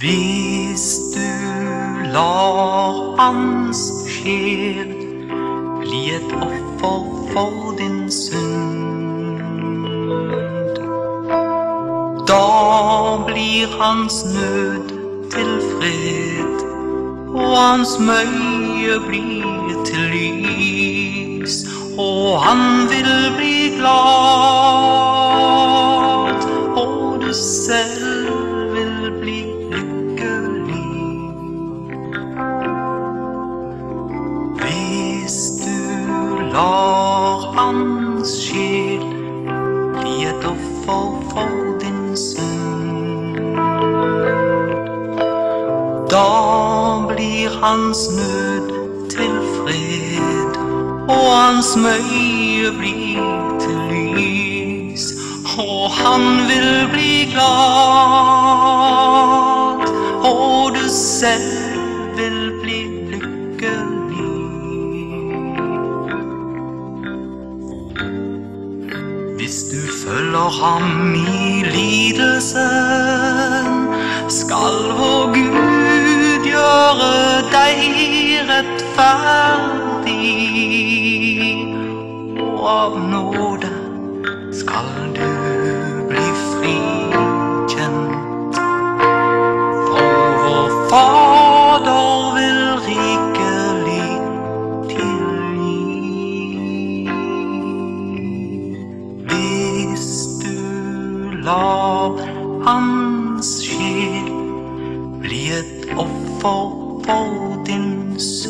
Hvis du lar hans sjel bli et offer for din synd, da blir hans nød til fred, og hans møye blir til lys, og han vil bli glad, lar hans sjel bli et offer for din synd, da blir hans nød til fred, og hans møye blir til lys, og han vil bli glad, og du selv vil bli lykkelig. Hvis du følger ham i lidelsen, skal vår Gud gjøre deg rettferdig. la hans sjel bli et offer for din sønn.